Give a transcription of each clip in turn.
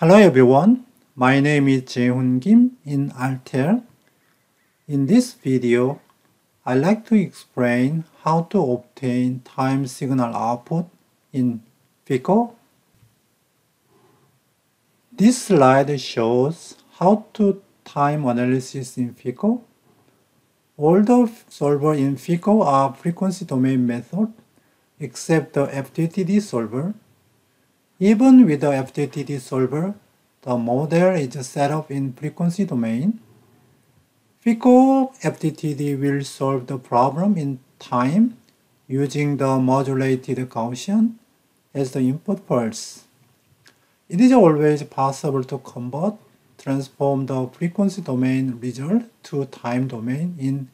Hello everyone, my name is Jae-hoon Kim in Altair. In this video, I'd like to explain how to obtain time signal output in FEKO. This slide shows how to time analysis in FEKO. All the solver in FEKO are frequency domain method except the FDTD solver. Even with the FDTD solver, the model is set up in frequency domain. FEKO FDTD will solve the problem in time using the modulated Gaussian as the input pulse. It is always possible to convert, transform the frequency domain result to time domain in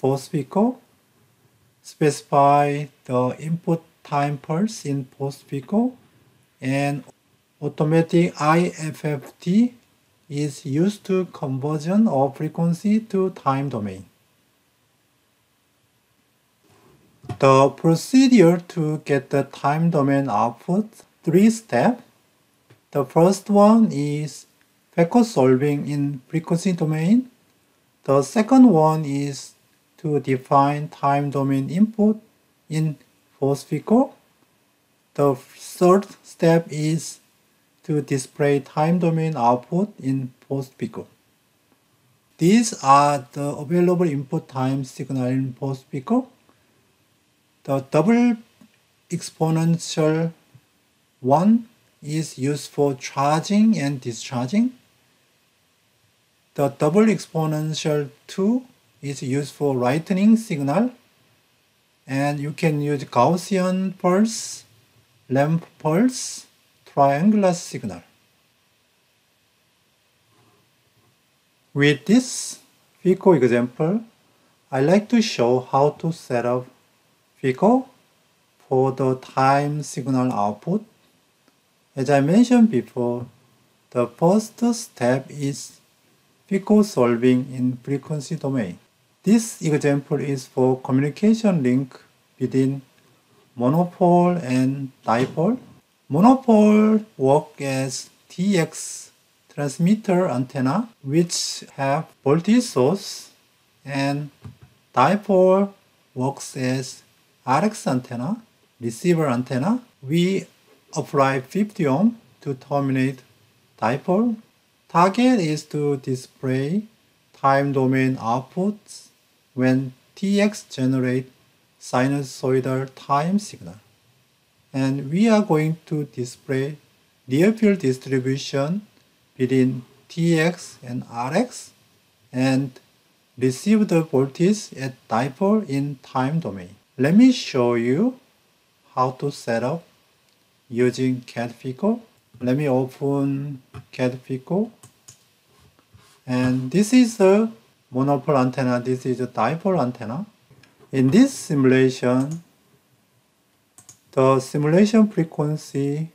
post-FEKO, specify the input time pulse in post-FEKO, and automatic IFFT is used to conversion of frequency to time domain. The procedure to get the time domain output, three steps. The first one is FEKO solving in frequency domain. The second one is to define time domain input in post-FEKO. The third step is to display time domain output in post-FEKO. These are the available input time signal in post-FEKO. The double exponential 1 is used for charging and discharging. The double exponential 2 is used for lightning signal. And you can use Gaussian pulse lamp pulse triangular signal. With this FEKO example, I like to show how to set up FEKO for the time signal output. As I mentioned before, the first step is FEKO solving in frequency domain. This example is for communication link between monopole and dipole. Monopole work as TX transmitter antenna which have voltage source and dipole works as RX antenna, receiver antenna. We apply 50 ohm to terminate dipole. Target is to display time domain outputs when TX generate sinusoidal time signal. And we are going to display near field distribution between TX and RX and receive the voltage at dipole in time domain. Let me show you how to set up using CAD-FEKO. Let me open CAD-FEKO. And this is the monopole antenna, this is a dipole antenna. In this simulation, the simulation frequency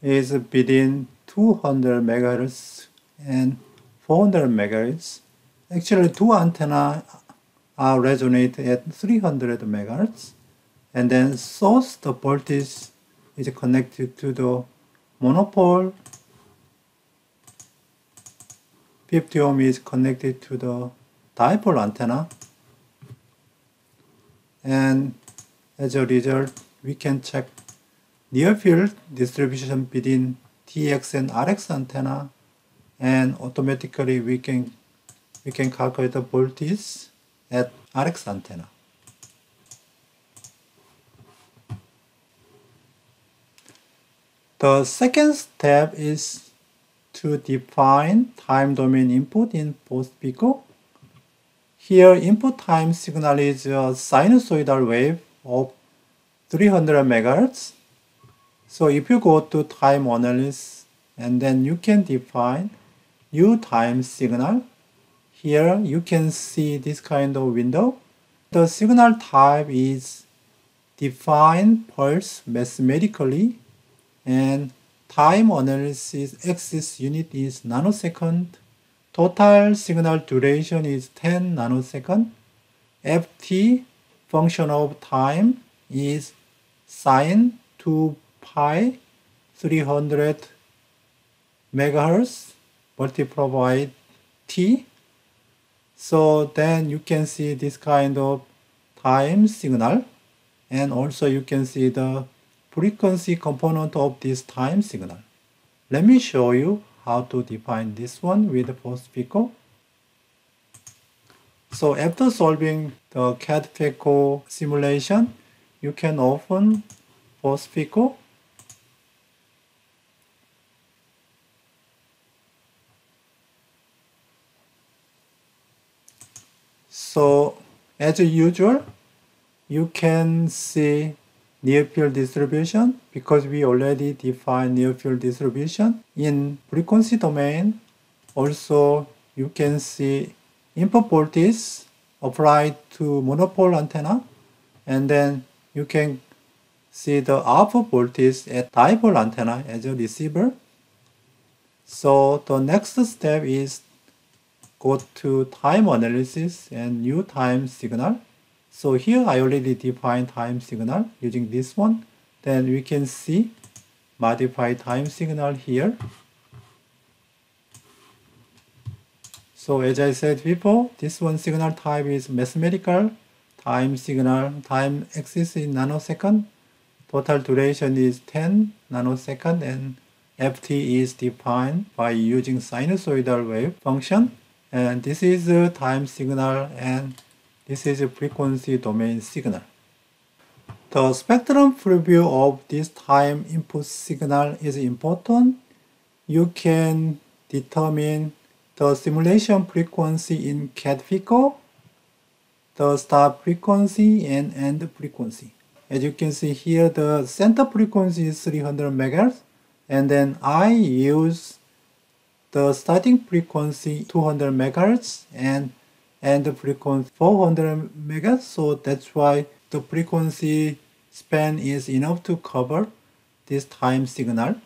is between 200 megahertz and 400 megahertz. Actually, two antennas are resonate at 300 megahertz, and then source the voltage is connected to the monopole. 50 ohm is connected to the dipole antenna and as a result we can check near field distribution between TX and RX antenna and automatically we can we can calculate the voltage at RX antenna. The second step is to define time domain input in post-FEKO here input time signal is a sinusoidal wave of 300 megahertz. So if you go to time analysis and then you can define new time signal. Here you can see this kind of window. The signal type is defined pulse mathematically and time analysis axis unit is nanosecond Total signal duration is 10 nanosecond. ft function of time is sine 2 pi 300 megahertz multiplied by t. So then you can see this kind of time signal and also you can see the frequency component of this time signal. Let me show you how to define this one with post-FEKO. So after solving the CAD-FEKO simulation, you can open post-FEKO So as usual, you can see near field distribution because we already defined near field distribution. In frequency domain, also you can see input voltage applied to monopole antenna and then you can see the output voltage at dipole antenna as a receiver. So the next step is go to time analysis and new time signal. So here I already defined time signal using this one. Then we can see modify time signal here. So as I said before, this one signal type is mathematical time signal, time axis in nanosecond, total duration is 10 nanosecond and ft is defined by using sinusoidal wave function and this is a time signal and this is a frequency domain signal. The spectrum preview of this time input signal is important. You can determine the simulation frequency in CAD-FEKO, the start frequency and end frequency. As you can see here, the center frequency is 300 MHz, and then I use the starting frequency 200 MHz and and the frequency 400 megahertz. So that's why the frequency span is enough to cover this time signal.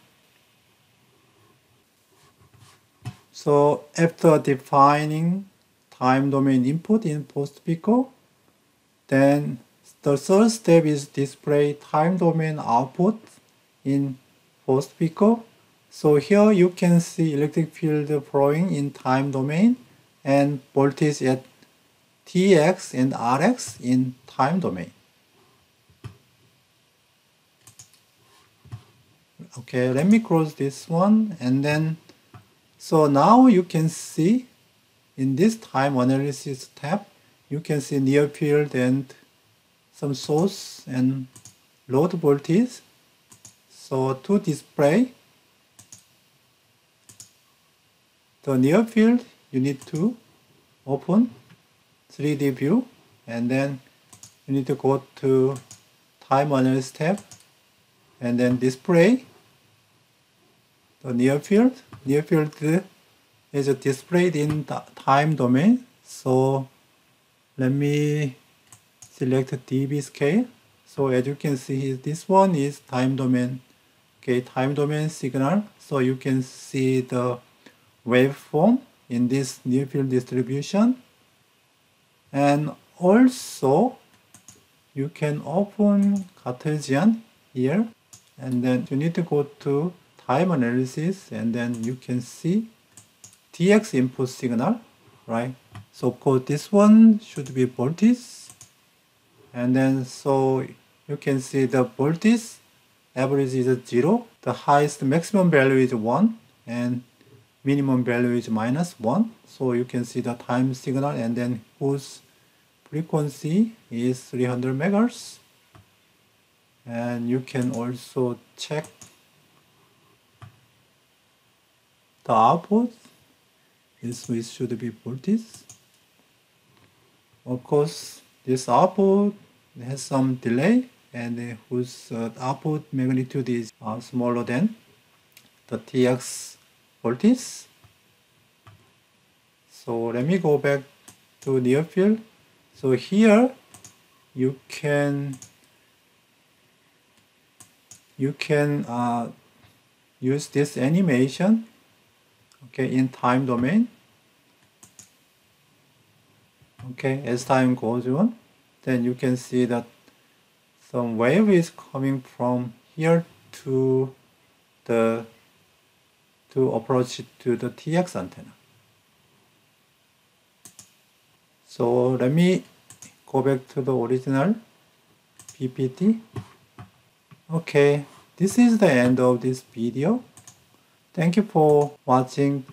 So after defining time domain input in post-FEKO then the third step is display time domain output in post-FEKO so here you can see electric field flowing in time domain and voltage at Tx and Rx in time domain. Okay, let me close this one and then so now you can see in this time analysis tab you can see near field and some source and load voltage. So to display the near field you need to open 3D view and then you need to go to time analysis tab and then display the near field. Near field is displayed in the time domain. So let me select dB scale. So as you can see, this one is time domain. Okay, time domain signal. So you can see the waveform in this near field distribution. And also you can open Cartesian here. And then you need to go to time analysis. And then you can see TX input signal, right? So of course this one should be voltage and then so you can see the voltage average is 0, the highest maximum value is 1 and minimum value is minus 1 so you can see the time signal and then whose frequency is 300 megahertz. And you can also check the output. This which should be voltage of course this output has some delay and whose uh, output magnitude is uh, smaller than the TX voltage so let me go back to near field. So here you can you can uh, use this animation okay in time domain. Okay as time goes on then you can see that some wave is coming from here to the to approach to the TX antenna. So let me go back to the original PPT. Okay, this is the end of this video. Thank you for watching